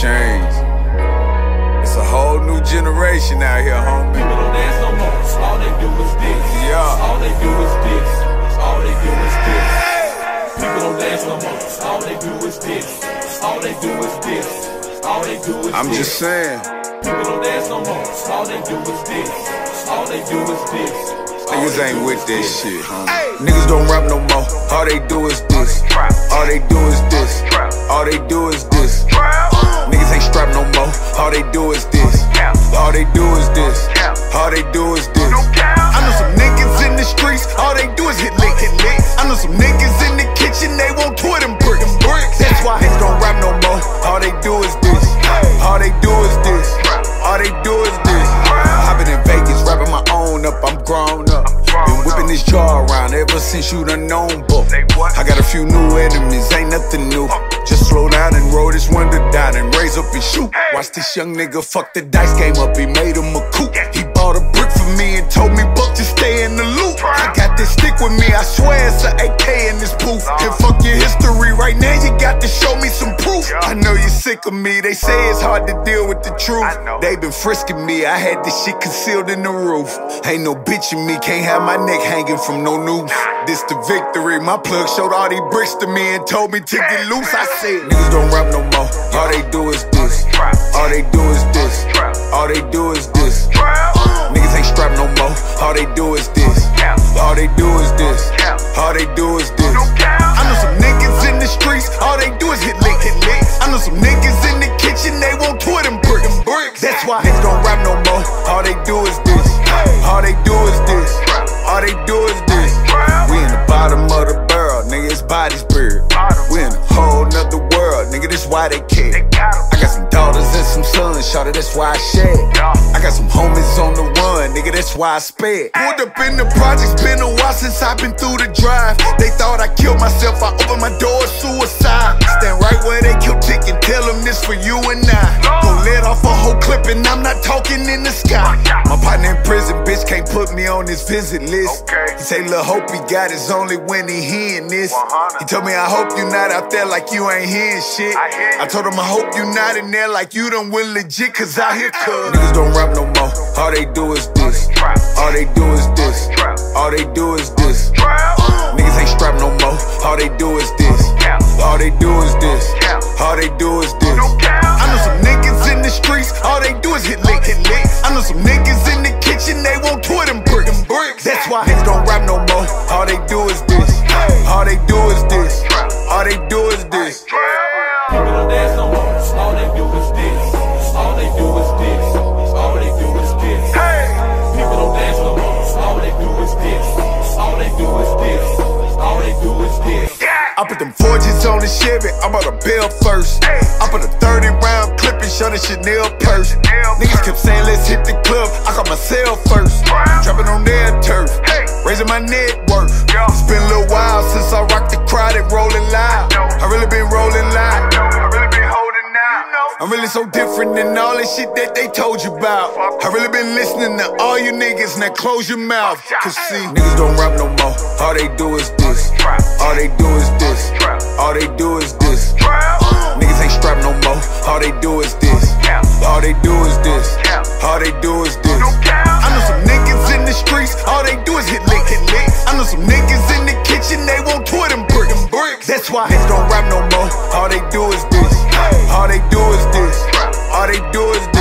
changed. It's a whole new generation out here, homie. People don't dance no more. All they do is this. Yeah. All they do is this. All they do is this. People don't dance no more. All they do is this. All they do is this. All they do is I'm this. just saying. People don't dance no more. All they do is this. All they do is this. Niggas ain't with this. shit. Niggas don't rap no more. All they do is this. All they do is this. All they do is this. Niggas ain't strapped no more. All they do is this. All they do is this. All they do is this. I know some niggas in the streets. All they do is hit lick, hit lick. I know some niggas in the kitchen. They want two of them bricks. That's why niggas don't rap no more. All they do is this. All they do is this. All they do is ever since you done known book. I got a few new enemies, ain't nothing new. Just slow down and roll this window down and raise up and shoot. Watch this young nigga fuck the dice game up. He made him a coup. He bought a brick for me and told me, Buck, just stay in the loop. Stick with me, I swear it's a AK in this booth. And fuck your history right now, you got to show me some proof. I know you're sick of me, they say it's hard to deal with the truth. They been frisking me, I had this shit concealed in the roof. Ain't no bitch in me, can't have my neck hanging from no noose. This the victory, my plug showed all these bricks to me and told me to get loose. I said, niggas don't rap no more, all they do is this. All they do I know some niggas in the streets. All they do is hit lick, hit lick. I know some niggas in the kitchen. They want two of them bricks. That's why niggas don't rap no more. All they do is this. All they do is this. All they do is this. We in the bottom of the barrel, nigga. It's bodies buried. We in a whole nother world, nigga. This why they care. I got some daughters and some sons, shawty. That's why I shed. I got some homies on the nigga. That's why I sped. Pulled up in the projects, been a while since I've been through the drive. They thought I killed myself. I opened my door, suicide. Stand right where they killed and tell them this for you and I. Go let off a whole clip and I'm not talking in the sky. My partner in prison, bitch, can't put me on his visit list. He say, Lil' hope he got his only when he hearing this. He told me, I hope you not out there like you ain't hearing shit. I told him, I hope you not in there like you done went legit, cause out here, cuz. Niggas don't rap no more. All they do is this. All they do is this. All they do is this. Niggas ain't strapped lick. Some niggas in the kitchen. They won't of them bricks. That's why niggas don't rap no more. All they do is this. All they do is this. All they do is this. People don't dance no more. All they do is this. On the Chevy, I bought a bill first. I put a 30 round clip and shot a Chanel purse. Niggas kept saying, let's hit the club. I caught myself first. Dropping on their turf, raising my net worth. It's been a little while since I rocked the crowd at Rolling Loud. I'm really so different than all that shit that they told you about. I really been listening to all you niggas, now close your mouth. Cause see, niggas don't rap no more. All they do is this. All they do is this. All they do is this. Niggas ain't strapped no more. All they do is this. All they do is this. All they do is this. That's why niggas don't rap no more. All they do is this. All they do is this. All they do is this.